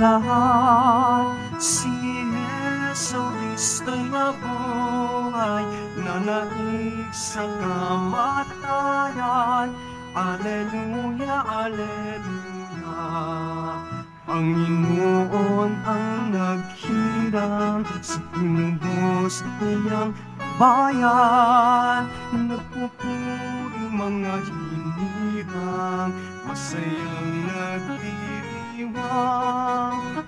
lahat. Si Yeso Kristo'y nabuhay, nanaig sa kamatayan. Aleluya, Aleluya. Panginoon ang naghirang sa tinubos niyang bayan. Nagpupuri mga hinirang, masayang nagdiriwang.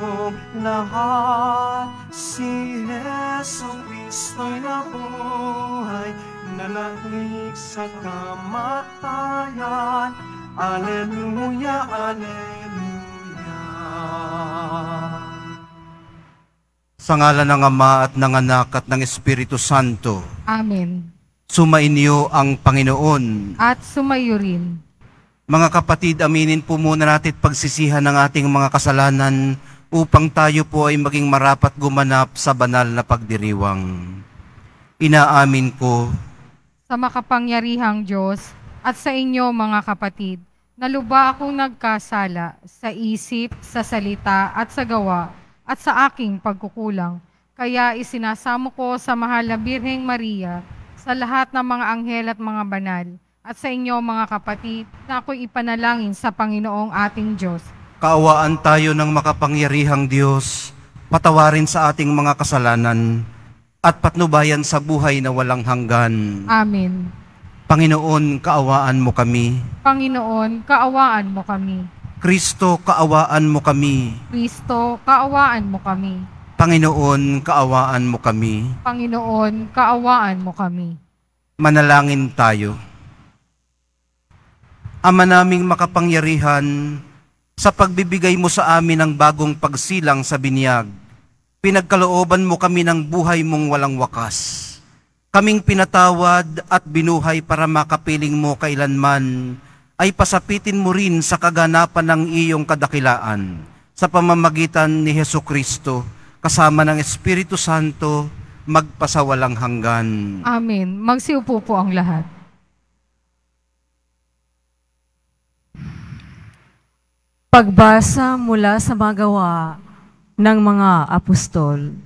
Tayo lahat, si Yeso Kristo'y nabuhay, nanalig sa kamatayan. Aleluya, Aleluya. Sa ngalan ng Ama at ng Anak at ng Espiritu Santo, Amen. sumainyo ang Panginoon. At sumayo rin. Mga kapatid, aminin po muna natin at pagsisihan ng ating mga kasalanan upang tayo po ay maging marapat gumanap sa banal na pagdiriwang. Inaamin ko Sa makapangyarihang Diyos at sa inyo mga kapatid, naluba akong nagkasala sa isip, sa salita at sa gawa at sa aking pagkukulang. Kaya isinasamo ko sa mahal na Birheng Maria, sa lahat ng mga anghel at mga banal, at sa inyo mga kapatid, na ako'y ipanalangin sa Panginoong ating Diyos. Kaawaan tayo ng makapangyarihang Diyos, patawarin sa ating mga kasalanan, at patnubayan sa buhay na walang hanggan. Amen. Panginoon, kaawaan mo kami. Panginoon, kaawaan mo kami. Kristo, kaawaan mo kami. Kristo, kaawaan mo kami. Panginoon, kaawaan mo kami. Panginoon, kaawaan mo kami. Manalangin tayo. Ama naming makapangyarihan, sa pagbibigay mo sa amin ng bagong pagsilang sa binyag, pinagkalooban mo kami ng buhay mong walang wakas. Kaming pinatawad at binuhay para makapiling mo kailanman, ay pasapitin mo rin sa kaganapan ng iyong kadakilaan sa pamamagitan ni Heso Kristo, kasama ng Espiritu Santo, magpasawalang hanggan. Amen. Magsiupo po ang lahat. Pagbasa mula sa mga gawa ng mga apostol.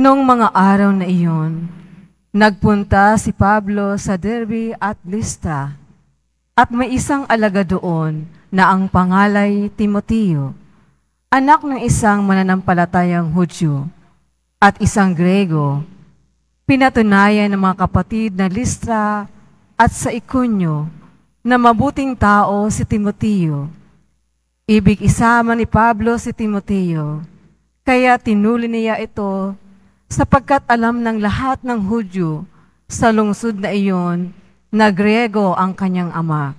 Noong mga araw na iyon, nagpunta si Pablo sa Derbe at Listra at may isang alaga doon na ang pangalay Timoteo, anak ng isang mananampalatayang Hudyo at isang Grego. Pinatunayan ng mga kapatid na Listra at sa Ikonyo na mabuting tao si Timoteo. Ibig isama ni Pablo si Timoteo, kaya tinuli niya ito sapagkat alam ng lahat ng Hudyo sa lungsod na iyon na Grego ang kanyang ama.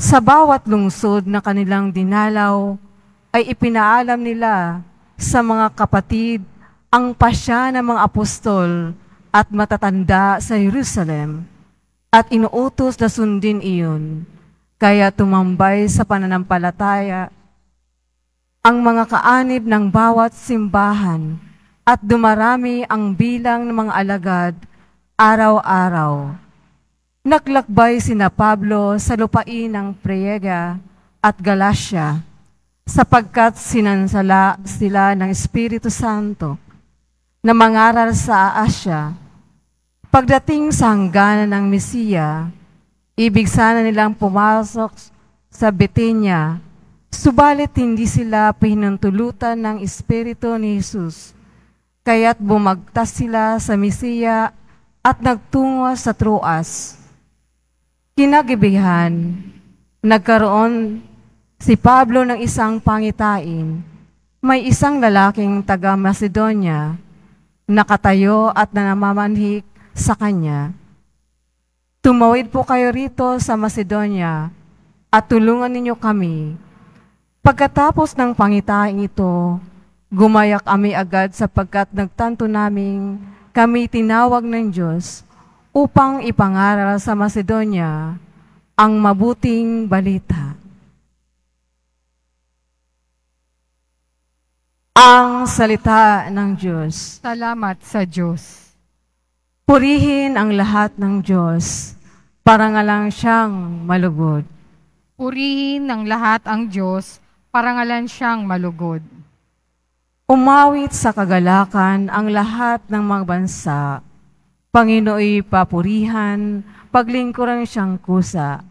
Sa bawat lungsod na kanilang dinalaw, ay ipinaalam nila sa mga kapatid ang pasya ng mga apostol at matatanda sa Jerusalem at inuutos na sundin iyon. Kaya tumambay sa pananampalataya ang mga kaanib ng bawat simbahan at dumarami ang bilang ng mga alagad araw-araw. Naglakbay sina Pablo sa lupain ng Priega at Galacia sapagkat sinansala sila ng Espiritu Santo na mangaral sa Asya. Pagdating sa hangganan ng Mesiya, ibig sana nilang pumasok sa Betania, subalit hindi sila pinantulutan ng Espiritu ni Jesus. Kaya't bumagtas sila sa Mesiya at nagtungo sa Troas. Kinagibihan, nagkaroon si Pablo ng isang pangitain. May isang lalaking taga Macedonia nakatayo at nanamamanhik sa kanya. Tumawid po kayo rito sa Macedonia at tulungan ninyo kami. Pagkatapos ng pangitain ito, gumayak kami agad sapagkat nagtanto naming kami tinawag ng Diyos upang ipangaral sa Macedonia ang mabuting balita. Ang salita ng Diyos. Salamat sa Diyos. Purihin ang lahat ng Diyos para nga lang siyang malugod. Purihin ng lahat ang Diyos, parangalan siyang malugod. Umawit sa kagalakan ang lahat ng mga bansa. Panginooy papurihan, paglingkuran siyang kusa.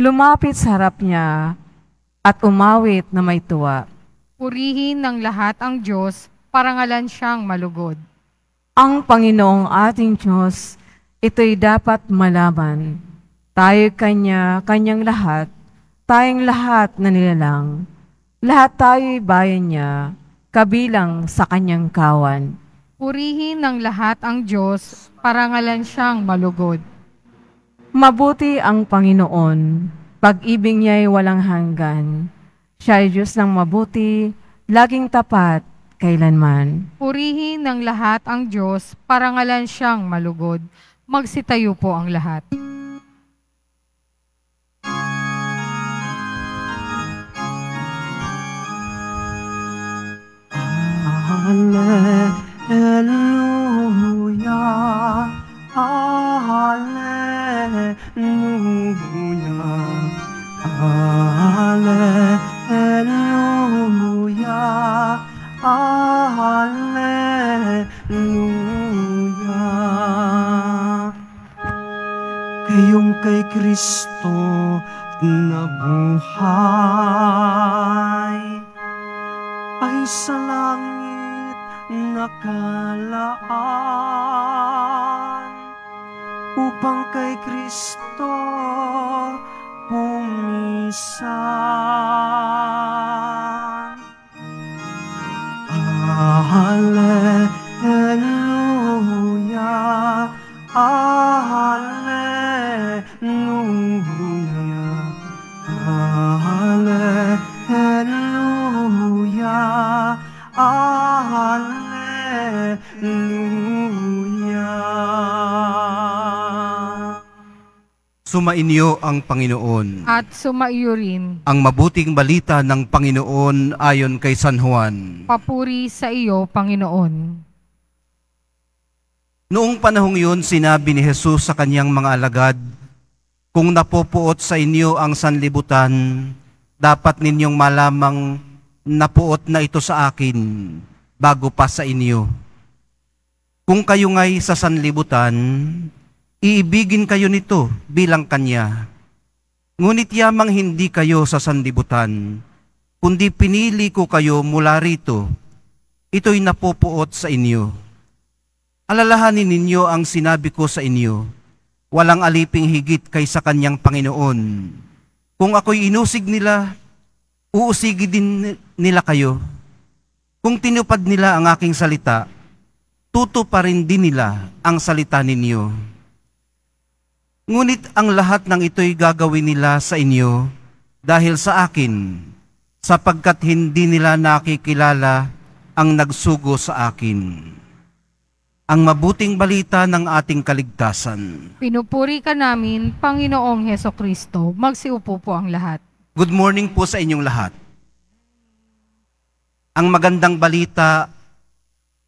Lumapit sa harap niya at umawit na may tuwa. Purihin ng lahat ang Diyos, parangalan siyang malugod. Ang Panginoong ating Diyos, ito'y dapat malaman. Tayo Kanya, Kanyang lahat, tayong lahat na nilalang. Lahat tayo'y bayan niya, kabilang sa Kanyang kawan. Purihin ng lahat ang Diyos, parangalan siyang malugod. Mabuti ang Panginoon, pag-ibig niya'y walang hanggan. Siya ay Diyos ng mabuti, laging tapat, kailanman. Purihin ng lahat ang Diyos, parangalan siyang malugod. Magsitayo po ang lahat. Hallelujah, Hallelujah, Hallelujah, kay Kristo nabuhay ay sa langit nakalaan upang kay Kristo pumisan. Hallelujah, Sumainyo ang Panginoon. At sumaiyo rin, Ang mabuting balita ng Panginoon ayon kay San Juan. papuri sa iyo, Panginoon. Noong panahong yun, sinabi ni Jesus sa kanyang mga alagad, Kung napupuot sa inyo ang sanlibutan, dapat ninyong malamang napuot na ito sa akin bago pa sa inyo. Kung kayo nga'y sa sanlibutan, iibigin kayo nito bilang kanya. Ngunit yamang hindi kayo sa sanlibutan, kundi pinili ko kayo mula rito, ito'y napupuot sa inyo. Alalahanin ninyo ang sinabi ko sa inyo, walang aliping higit kaysa kanyang Panginoon. Kung ako'y inusig nila, uusigi din nila kayo. Kung tinupad nila ang aking salita, tuto pa rin din nila ang salita ninyo. Ngunit ang lahat ng ito'y gagawin nila sa inyo dahil sa akin, sapagkat hindi nila nakikilala ang nagsugo sa akin ang mabuting balita ng ating kaligtasan. Pinupuri ka namin, Panginoong Heso Kristo. Magsiupo po ang lahat. Good morning po sa inyong lahat. Ang magandang balita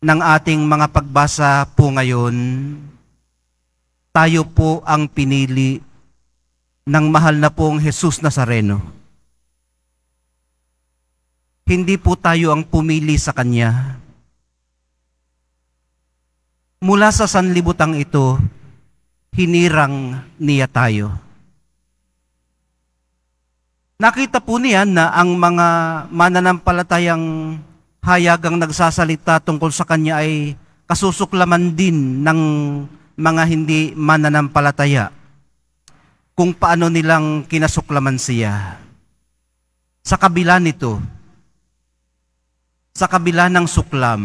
ng ating mga pagbasa po ngayon, tayo po ang pinili ng mahal na pong Jesus Nazareno. Hindi po tayo ang pumili sa Kanya. Mula sa sanlibutang ito, hinirang niya tayo. Nakita po niya na ang mga mananampalatayang hayagang nagsasalita tungkol sa kanya ay kasusuklaman din ng mga hindi mananampalataya kung paano nilang kinasuklaman siya. Sa kabila nito, sa kabila ng suklam,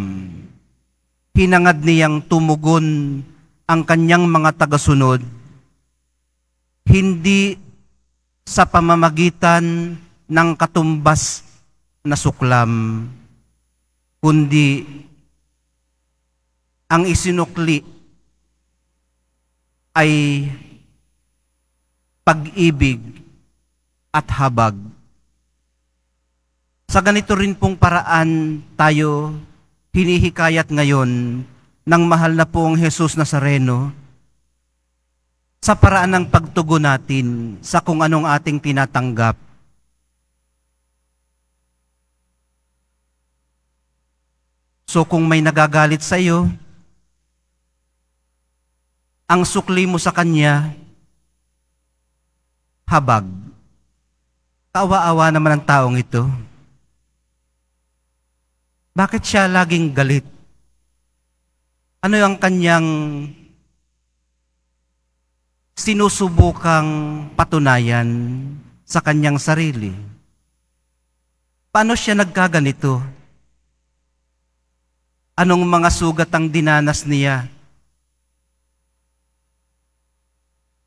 hinangad niyang tumugon ang kanyang mga tagasunod, hindi sa pamamagitan ng katumbas na suklam, kundi ang isinukli ay pag-ibig at habag. Sa ganito rin pong paraan tayo hinihikayat ngayon ng mahal na pong Jesus Nazareno sa paraan ng pagtugon natin sa kung anong ating tinatanggap. So kung may nagagalit sa iyo, ang sukli mo sa kanya, habag. Kaawa-awa naman ang taong ito. Bakit siya laging galit? Ano yung kanyang sinusubukang patunayan sa kanyang sarili? Paano siya nagkaganito? Anong mga sugat ang dinanas niya?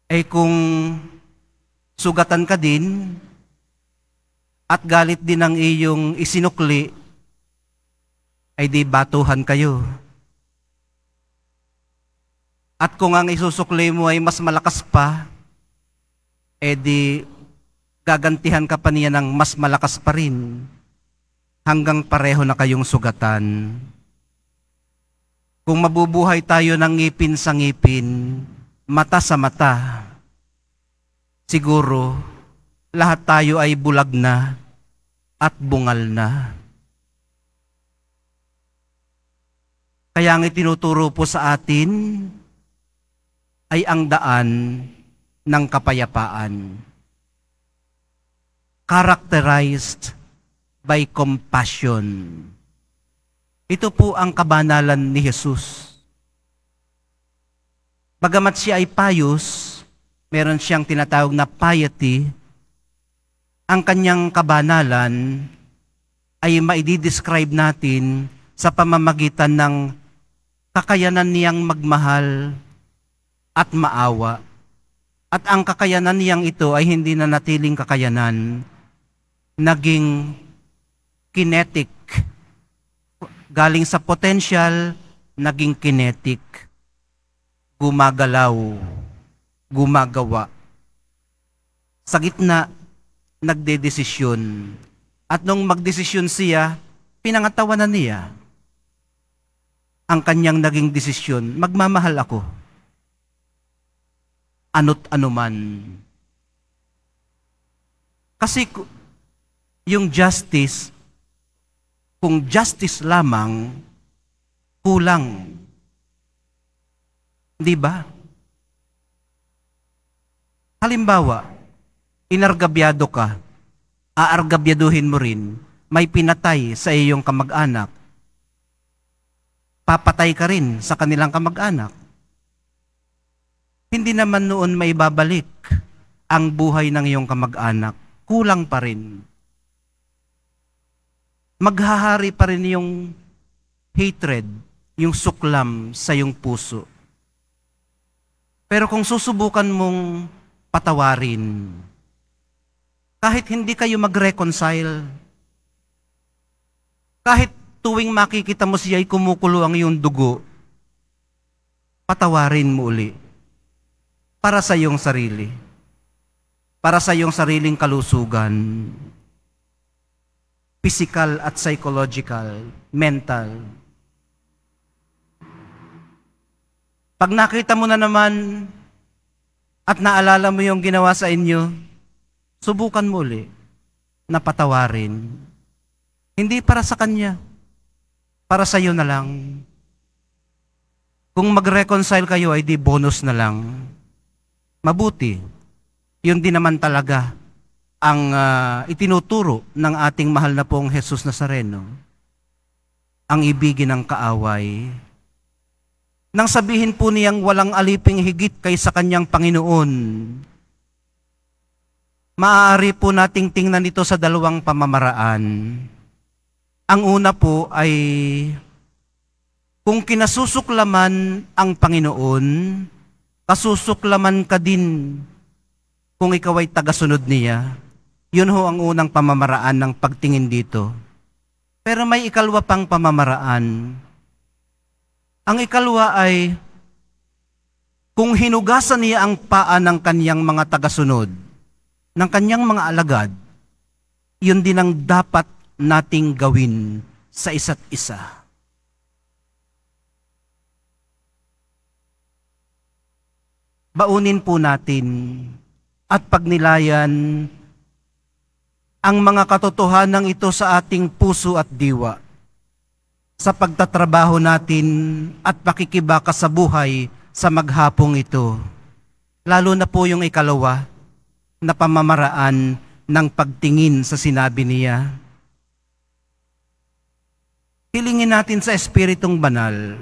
Eh kung sugatan ka din at galit din ang iyong isinukli, ay di batuhan kayo. At kung ang isusukli mo ay mas malakas pa, eh di gagantihan ka pa niya ng mas malakas pa rin hanggang pareho na kayong sugatan. Kung mabubuhay tayo ng ngipin sa ngipin, mata sa mata, siguro lahat tayo ay bulag na at bungal na. Kaya ang itinuturo po sa atin ay ang daan ng kapayapaan. Characterized by compassion. Ito po ang kabanalan ni Jesus. Bagamat siya ay pious, meron siyang tinatawag na piety, ang kanyang kabanalan ay maididescribe natin sa pamamagitan ng kakayanan niyang magmahal at maawa. At ang kakayanan niyang ito ay hindi na natiling kakayanan, naging kinetic galing sa potential, naging kinetic. Gumagalaw, gumagawa. Sa gitna, nagdedesisyon. At nung magdesisyon siya, pinangatawanan niya. Ang kanyang naging desisyon, magmamahal ako. Ano't anuman. Kasi yung justice, kung justice lamang, kulang. Di ba? Halimbawa, inargabyado ka, aargabyaduhin mo rin, may pinatay sa iyong kamag-anak, papatay ka rin sa kanilang kamag-anak. Hindi naman noon may babalik ang buhay ng iyong kamag-anak. Kulang pa rin maghahari pa rin yung hatred, yung suklam sa iyong puso. Pero kung susubukan mong patawarin, kahit hindi kayo mag-reconcile, kahit tuwing makikita mo siya ay kumukulo ang iyong dugo, patawarin mo uli para sa iyong sarili, para sa iyong sariling kalusugan, physical at psychological, mental. Pag nakita mo na naman at naalala mo yung ginawa sa inyo, subukan mo uli na patawarin. Hindi para sa kanya, para sa iyo na lang. Kung mag-reconcile kayo ay di bonus na lang. Mabuti. Yun din naman talaga ang uh, itinuturo ng ating mahal na pong Jesus Nazareno, ang ibigin ng kaaway. Nang sabihin po niyang walang aliping higit kaysa kanyang Panginoon, maaari po nating tingnan ito sa dalawang pamamaraan. Ang una po ay kung kinasusuklaman ang Panginoon, kasusuklaman ka din kung ikaw ay tagasunod niya. Yun ho ang unang pamamaraan ng pagtingin dito. Pero may ikalwa pang pamamaraan. Ang ikalwa ay kung hinugasan niya ang paa ng kanyang mga tagasunod, ng kanyang mga alagad, yun din ang dapat nating gawin sa isa't isa. baunin po natin at pagnilayan ang mga katotohanan ito sa ating puso at diwa sa pagtatrabaho natin at pakikibaka sa buhay sa maghapong ito. Lalo na po yung ikalawa na pamamaraan ng pagtingin sa sinabi niya. Hilingin natin sa Espiritong Banal,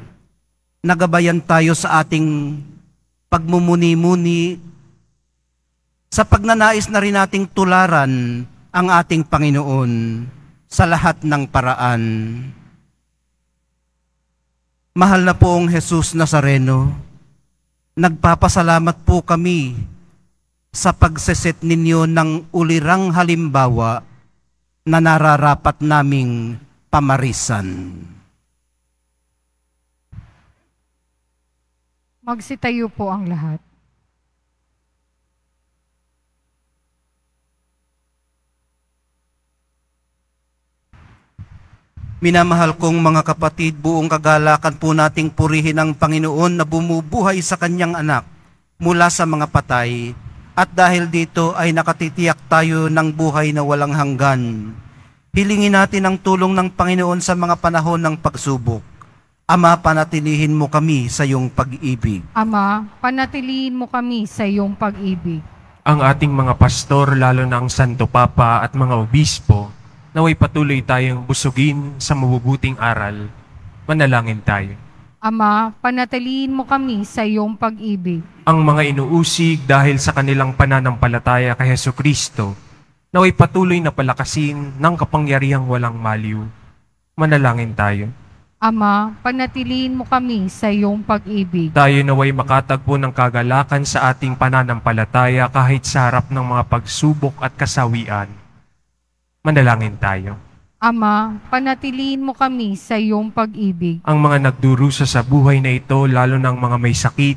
nagabayan tayo sa ating pagmumuni-muni sa pagnanais na rin nating tularan ang ating Panginoon sa lahat ng paraan. Mahal na poong Jesus Nazareno, nagpapasalamat po kami sa pagseset ninyo ng ulirang halimbawa na nararapat naming pamarisan. Magsitayo po ang lahat. Minamahal kong mga kapatid, buong kagalakan po nating purihin ang Panginoon na bumubuhay sa kanyang anak mula sa mga patay at dahil dito ay nakatitiyak tayo ng buhay na walang hanggan. Hilingin natin ang tulong ng Panginoon sa mga panahon ng pagsubok. Ama, panatilihin mo kami sa iyong pag-ibig. Ama, panatiliin mo kami sa iyong pag-ibig. ang ating mga pastor, lalo na ang Santo Papa at mga obispo, naway patuloy tayong busugin sa mabubuting aral. Manalangin tayo. Ama, panatiliin mo kami sa iyong pag-ibig. Ang mga inuusig dahil sa kanilang pananampalataya kay Heso Kristo, naway patuloy na palakasin ng kapangyarihang walang maliw. Manalangin tayo. Ama, panatiliin mo kami sa iyong pag-ibig. Tayo naway makatagpo ng kagalakan sa ating pananampalataya kahit sa harap ng mga pagsubok at kasawian. Manalangin tayo. Ama, panatiliin mo kami sa iyong pag-ibig. ang mga nagdurusa sa buhay na ito, lalo ng mga may sakit,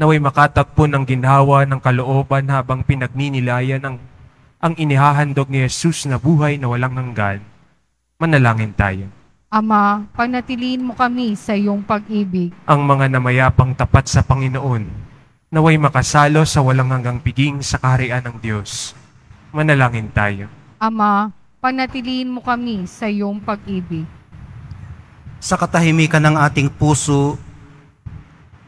naway makatagpo ng ginhawa ng kalooban habang pinagninilayan ang, ang inihahandog ni Jesus na buhay na walang hanggan. Manalangin tayo. Ama, panatiliin mo kami sa iyong pag-ibig. Ang mga namayapang tapat sa Panginoon, naway makasalo sa walang hanggang piging sa kaharian ng Diyos. Manalangin tayo. Ama, panatiliin mo kami sa iyong pag-ibig. Sa katahimikan ng ating puso,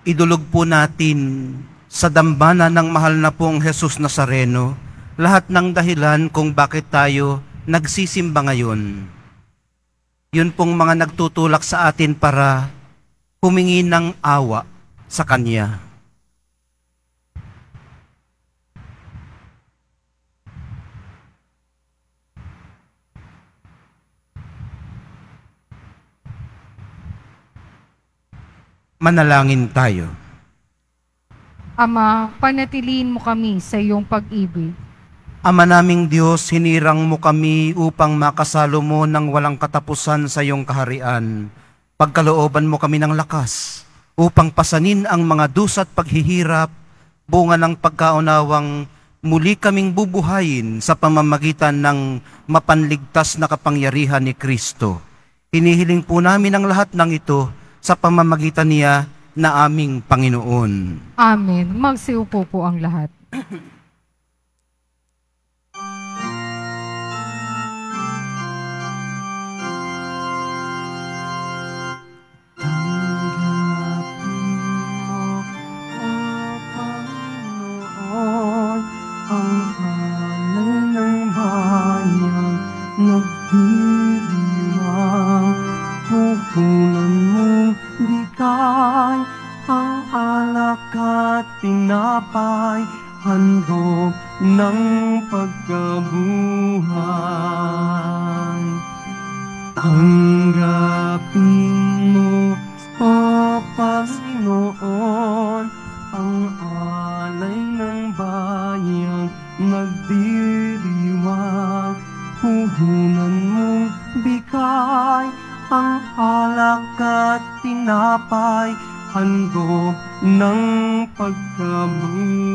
idulog po natin sa dambana ng mahal na pong Jesus Nazareno lahat ng dahilan kung bakit tayo nagsisimba ngayon. Yun pong mga nagtutulak sa atin para humingi ng awa sa Kanya. Manalangin tayo. Ama, panatiliin mo kami sa iyong pag-ibig. Ama naming Diyos, hinirang mo kami upang makasalo mo ng walang katapusan sa iyong kaharian. Pagkalooban mo kami ng lakas upang pasanin ang mga dusa at paghihirap, bunga ng pagkaunawang muli kaming bubuhayin sa pamamagitan ng mapanligtas na kapangyarihan ni Kristo. Hinihiling po namin ang lahat ng ito sa pamamagitan niya na aming Panginoon. Amen. Magsiupo po ang lahat. bigay, ang alak at tinapay, handog ng pagkabuhay. Tanggapin mo, O Panginoon, ang alay ng bayan, nagdiriwang, puhunan mong bigay, ang alak at tinapay, handog ng pagkabuhay.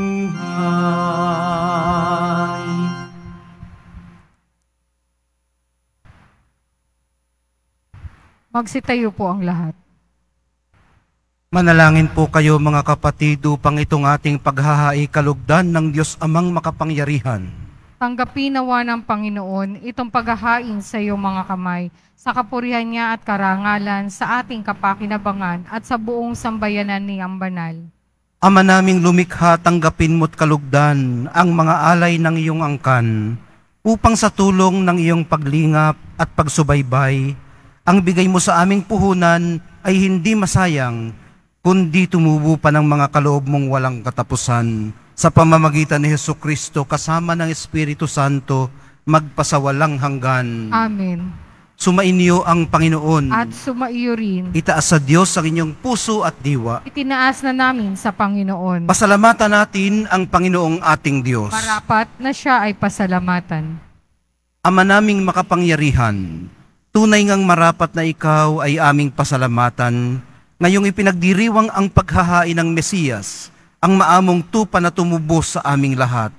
Magsitayo po ang lahat. Manalangin po kayo mga kapatid upang itong ating paghahai kalugdan ng Diyos amang makapangyarihan. Tanggapin nawa ng Panginoon itong paghahain sa iyong mga kamay, sa kapurihan niya at karangalan, sa ating kapakinabangan at sa buong sambayanan niyang banal. Ama naming lumikha, tanggapin mo't kalugdan ang mga alay ng iyong angkan, upang sa tulong ng iyong paglingap at pagsubaybay, ang bigay mo sa aming puhunan ay hindi masayang, kundi tumubo pa ng mga kaloob mong walang katapusan sa pamamagitan ni Heso Kristo kasama ng Espiritu Santo magpasawalang hanggan. Amen. Sumainyo ang Panginoon. At sumaiyo rin. Itaas sa Diyos ang inyong puso at diwa. Itinaas na namin sa Panginoon. Pasalamatan natin ang Panginoong ating Diyos. Marapat na siya ay pasalamatan. Ama naming makapangyarihan, tunay ngang marapat na ikaw ay aming pasalamatan ngayong ipinagdiriwang ang paghahain ng Mesiyas, ang maamong tupa na tumubos sa aming lahat.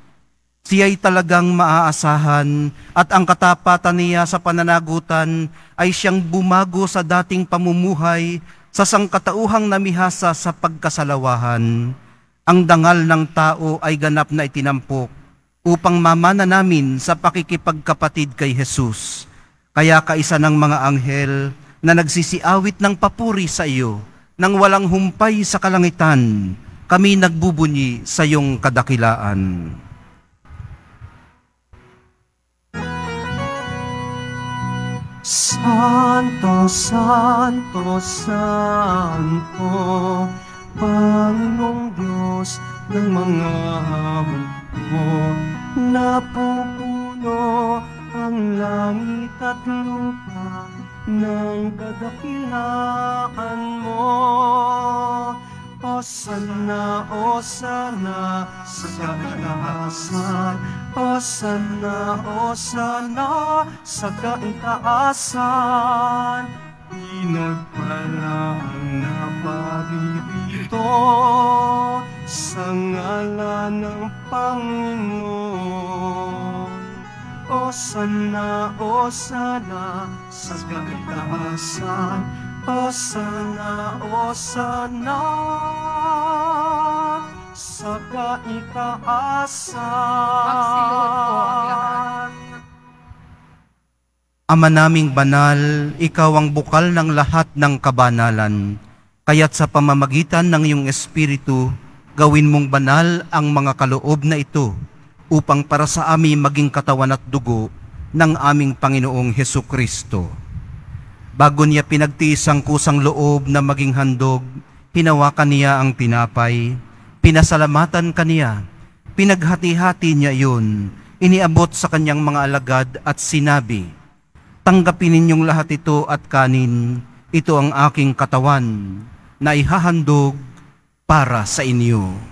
Siya'y talagang maaasahan at ang katapatan niya sa pananagutan ay siyang bumago sa dating pamumuhay sa sangkatauhang namihasa sa pagkasalawahan. Ang dangal ng tao ay ganap na itinampok upang mamana namin sa pakikipagkapatid kay Jesus. Kaya kaisa ng mga anghel na nagsisiawit ng papuri sa iyo, nang walang humpay sa kalangitan, kami nagbubunyi sa iyong kadakilaan. Santo, Santo, Santo, Panginoong Diyos ng mga hukbo, napupuno ang langit at lupa ng kadakilaan mo. O sana, sa sana, o sana, sa kaitaasan, pinagpalaan na paririto sa ngalan ng Panginoon. O sana, sa kaitaasan, o sana, o sana, sa kaitaasan. Ama naming banal, ikaw ang bukal ng lahat ng kabanalan. Kaya't sa pamamagitan ng iyong Espiritu, gawin mong banal ang mga kaloob na ito upang para sa amin maging katawan at dugo ng aming Panginoong Heso Kristo. Bago niya pinagtiis ang kusang loob na maging handog, hinawakan niya ang tinapay, pinasalamatan kaniya, pinaghati-hati niya iyon, iniabot sa kanyang mga alagad at sinabi, Tanggapin ninyong lahat ito at kanin, ito ang aking katawan na ihahandog para sa inyo.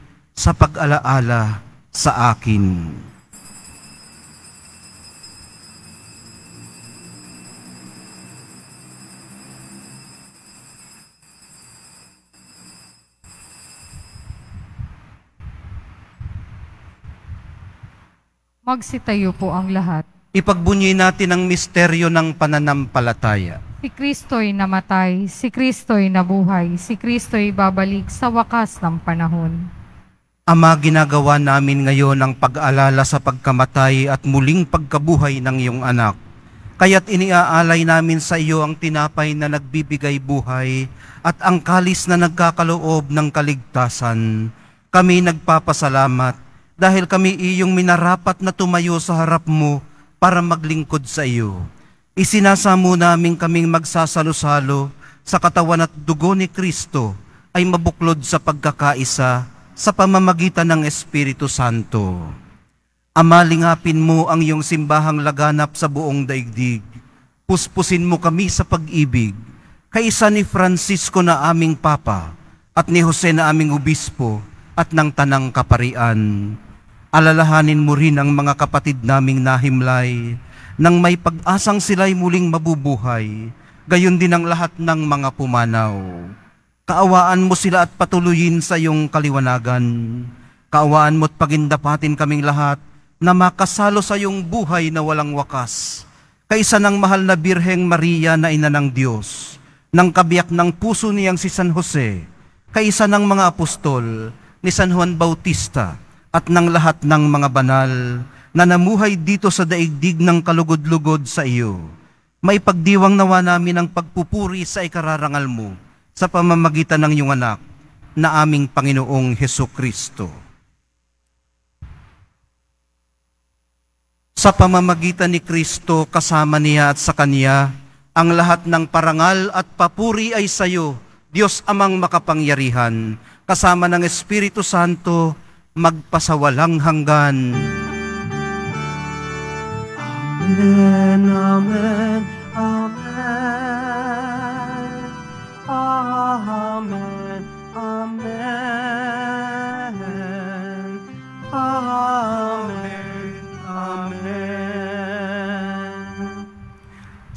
sa pag-alaala sa akin. Magsitayo po ang lahat. Ipagbunyi natin ang misteryo ng pananampalataya. Si Kristo'y namatay, si Kristo'y nabuhay, si Kristo'y babalik sa wakas ng panahon. Ama, ginagawa namin ngayon ang pag-alala sa pagkamatay at muling pagkabuhay ng iyong anak. Kaya't iniaalay namin sa iyo ang tinapay na nagbibigay buhay at ang kalis na nagkakaloob ng kaligtasan. Kami nagpapasalamat dahil kami iyong minarapat na tumayo sa harap mo para maglingkod sa iyo. Isinasamo namin kaming magsasalo-salo sa katawan at dugo ni Kristo ay mabuklod sa pagkakaisa sa pamamagitan ng Espiritu Santo. Amalingapin mo ang iyong simbahang laganap sa buong daigdig. Puspusin mo kami sa pag-ibig, kaisa ni Francisco na aming Papa at ni Jose na aming Obispo at ng Tanang Kaparian. Alalahanin mo rin ang mga kapatid naming nahimlay nang may pag-asang sila'y muling mabubuhay, gayon din ang lahat ng mga pumanaw. Kaawaan mo sila at patuloyin sa iyong kaliwanagan. Kaawaan mo't pagindapatin kaming lahat na makasalo sa iyong buhay na walang wakas. Kaisa ng mahal na Birheng Maria na ina ng Diyos, ng kabiyak ng puso niyang si San Jose, kaisa ng mga apostol ni San Juan Bautista at ng lahat ng mga banal na namuhay dito sa daigdig ng kalugod-lugod sa iyo. May pagdiwang nawa namin ang pagpupuri sa ikararangal mo sa pamamagitan ng iyong anak na aming Panginoong Heso Kristo. Sa pamamagitan ni Kristo kasama niya at sa Kanya, ang lahat ng parangal at papuri ay sa iyo, Diyos amang makapangyarihan, kasama ng Espiritu Santo, magpasawalang hanggan. Amen, amen, amen,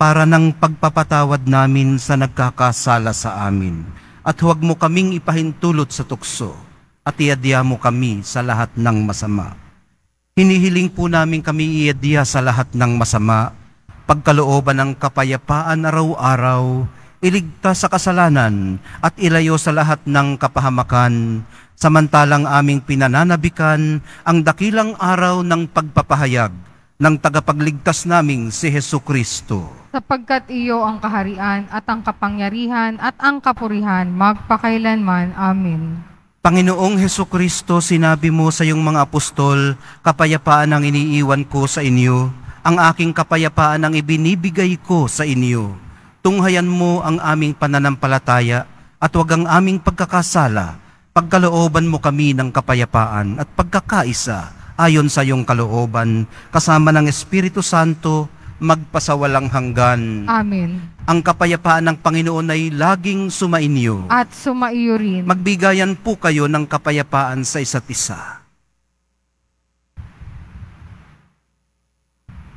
para ng pagpapatawad namin sa nagkakasala sa amin. At huwag mo kaming ipahintulot sa tukso at iadya mo kami sa lahat ng masama. Hinihiling po namin kami iadya sa lahat ng masama, pagkalooban ng kapayapaan araw-araw, iligtas sa kasalanan at ilayo sa lahat ng kapahamakan, samantalang aming pinananabikan ang dakilang araw ng pagpapahayag ng tagapagligtas naming si Heso Kristo. Sapagkat iyo ang kaharian at ang kapangyarihan at ang kapurihan magpakailanman. Amen. Panginoong Heso Kristo, sinabi mo sa iyong mga apostol, kapayapaan ang iniiwan ko sa inyo, ang aking kapayapaan ang ibinibigay ko sa inyo. Tunghayan mo ang aming pananampalataya at huwag ang aming pagkakasala. Pagkalooban mo kami ng kapayapaan at pagkakaisa ayon sa iyong kalooban, kasama ng Espiritu Santo, magpasawalang hanggan. Amen. Ang kapayapaan ng Panginoon ay laging sumainyo. At sumaiyo rin. Magbigayan po kayo ng kapayapaan sa isa't isa.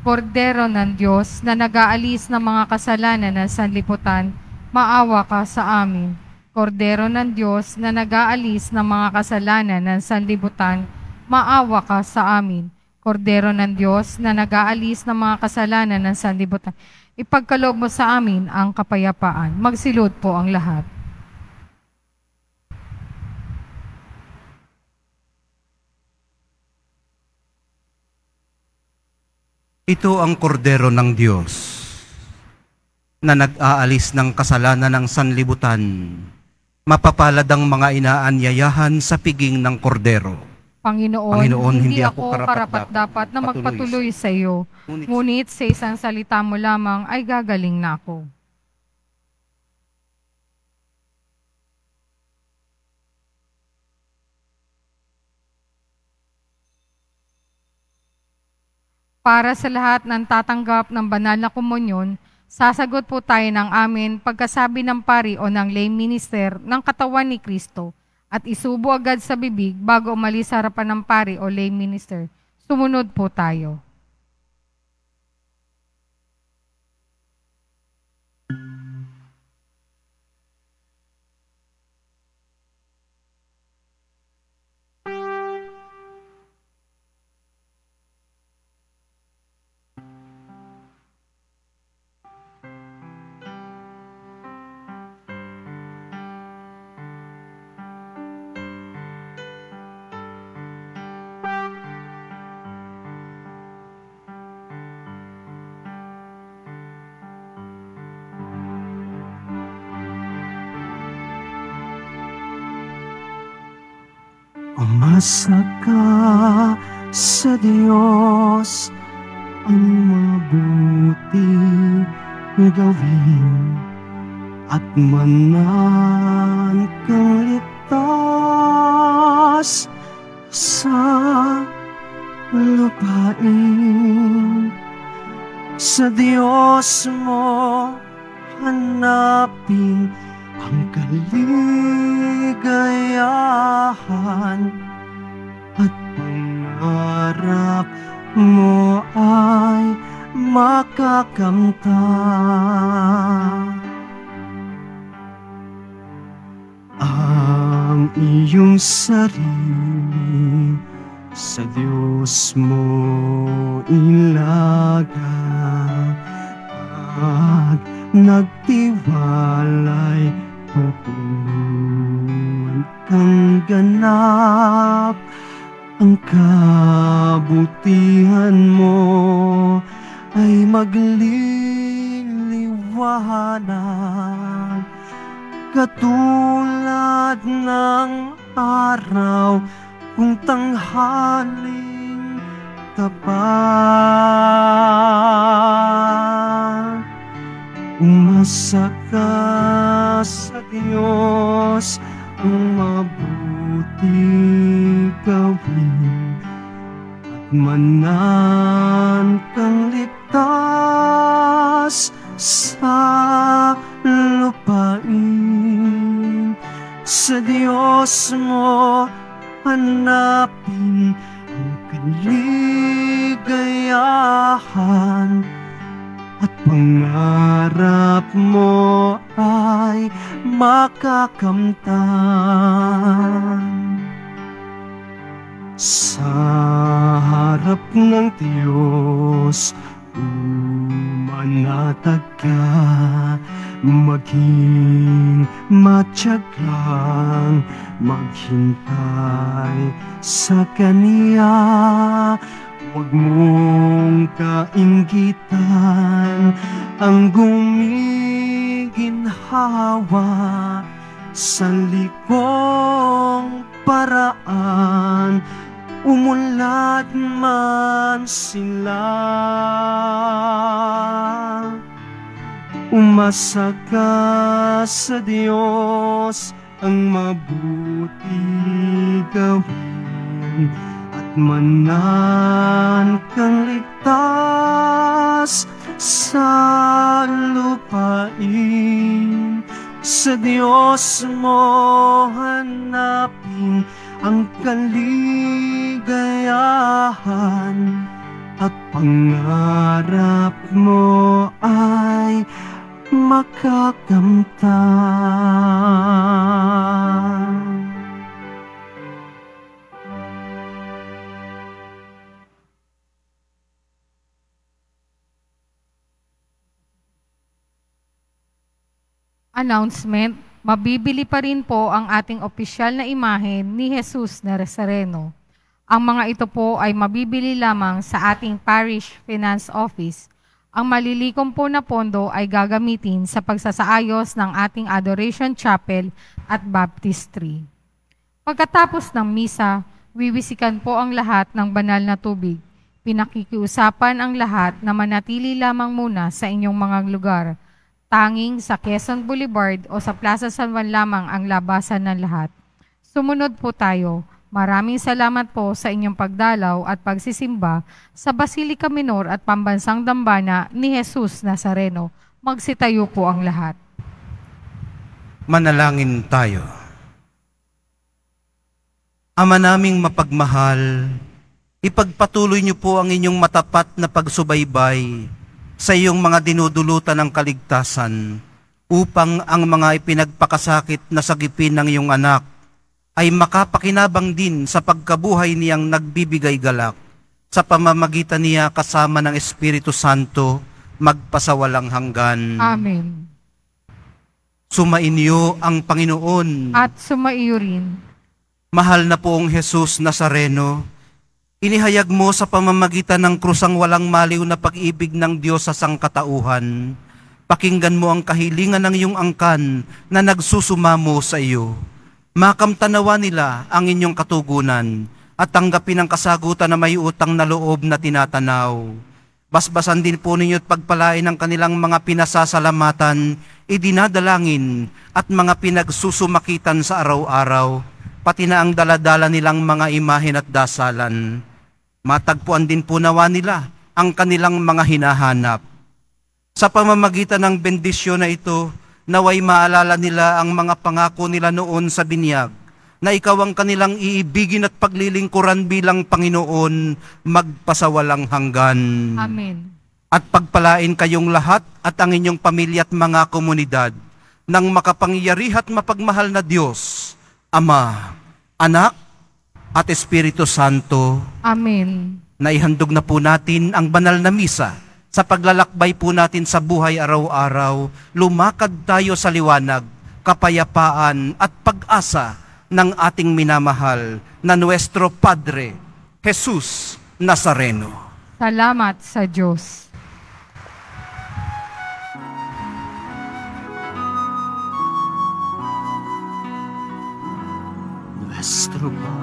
Kordero ng Diyos na nag-aalis ng mga kasalanan ng sanlibutan, maawa ka sa amin. Kordero ng Diyos na nag-aalis ng mga kasalanan ng sanlibutan, maawa ka sa amin. Kordero ng Diyos na nag-aalis ng mga kasalanan ng sanlibutan, ipagkaloob mo sa amin ang kapayapaan. Magsilod po ang lahat. Ito ang kordero ng Diyos na nag-aalis ng kasalanan ng sanlibutan. Mapapalad ang mga inaanyayahan sa piging ng kordero. Panginoon, Panginoon, hindi, hindi ako karapat-dapat na magpatuloy sa iyo. Ngunit Ngunit sa isang salita mo lamang ay gagaling na ako. Para sa lahat ng tatanggap ng banal na komunyon, sasagot po tayo ng amin pagkasabi ng pari o ng lay minister ng katawan ni Kristo at isubo agad sa bibig bago umalis sa harapan ng pari o lay minister. Sumunod po tayo. Umasa ka sa Diyos ang mabuti gawin at manan kang ligtas sa lupain. Sa Diyos mo hanapin ang kaligayahan at pangarap mo ay makakamtan. Ang iyong sarili sa Diyos mo ilaga Pag nagtiwalay tutulungan kang ganap Ang kabutihan mo ay magliliwanag Katulad ng araw kung tanghaling tapat. Umasa ka sa Diyos mabuti gawin at manan kang ligtas sa lupain. Sa Diyos mo hanapin ang kaligayahan at pangarap mo ay makakamtan. Sa harap ng Diyos, umanatag ka, maging matyagang maghintay sa Kaniya. Huwag mong kainggitan ang gumiginhawa sa likong paraan umunlad man sila. Umasa ka sa Diyos ang mabuti gawin manan kang ligtas sa lupain. Sa Diyos mo hanapin ang kaligayahan at pangarap mo ay makakamtan. Announcement, mabibili pa rin po ang ating opisyal na imahe ni Jesus Nazareno. Ang mga ito po ay mabibili lamang sa ating Parish Finance Office. Ang malilikom po na pondo ay gagamitin sa pagsasaayos ng ating Adoration Chapel at Baptistry. Pagkatapos ng misa, wiwisikan po ang lahat ng banal na tubig. Pinakikiusapan ang lahat na manatili lamang muna sa inyong mga lugar. Tanging sa Quezon Boulevard o sa Plaza San Juan lamang ang labasan ng lahat. Sumunod po tayo. Maraming salamat po sa inyong pagdalaw at pagsisimba sa Basilica Minor at Pambansang Dambana ni Jesus Nazareno. Magsitayo po ang lahat. Manalangin tayo. Ama naming mapagmahal, ipagpatuloy niyo po ang inyong matapat na pagsubaybay sa iyong mga dinudulutan ng kaligtasan upang ang mga ipinagpakasakit na sagipin ng iyong anak ay makapakinabang din sa pagkabuhay niyang nagbibigay galak sa pamamagitan niya kasama ng Espiritu Santo magpasawalang hanggan. Amen. Sumainyo ang Panginoon. At sumaiyo rin. Mahal na poong Jesus Nazareno, inihayag mo sa pamamagitan ng krusang walang maliw na pag-ibig ng Diyos sa sangkatauhan. Pakinggan mo ang kahilingan ng iyong angkan na nagsusumamo sa iyo. Makamtanawa nila ang inyong katugunan at tanggapin ang kasagutan na may utang na loob na tinatanaw. Basbasan din po ninyo at pagpalain ang kanilang mga pinasasalamatan, idinadalangin at mga pinagsusumakitan sa araw-araw, pati na ang daladala nilang mga imahin at dasalan. Matagpuan din po nawa nila ang kanilang mga hinahanap. Sa pamamagitan ng bendisyon na ito, naway maalala nila ang mga pangako nila noon sa binyag, na ikaw ang kanilang iibigin at paglilingkuran bilang Panginoon magpasawalang hanggan. Amen. At pagpalain kayong lahat at ang inyong pamilya at mga komunidad ng makapangyari at mapagmahal na Diyos, Ama, Anak, at Espiritu Santo, Amen. naihandog na po natin ang banal na misa sa paglalakbay po natin sa buhay araw-araw, lumakad tayo sa liwanag, kapayapaan at pag-asa ng ating minamahal na Nuestro Padre, Jesus Nazareno. Salamat sa Diyos. Nuestro Padre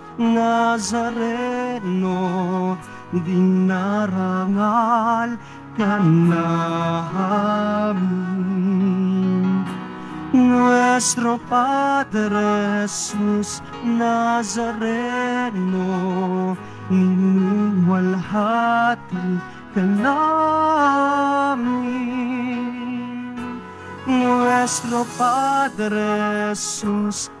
Nazareno, dinarangal ka namin. Nuestro Padre Jesus Nazareno, niluwalhati ka namin. Nuestro Padre Jesus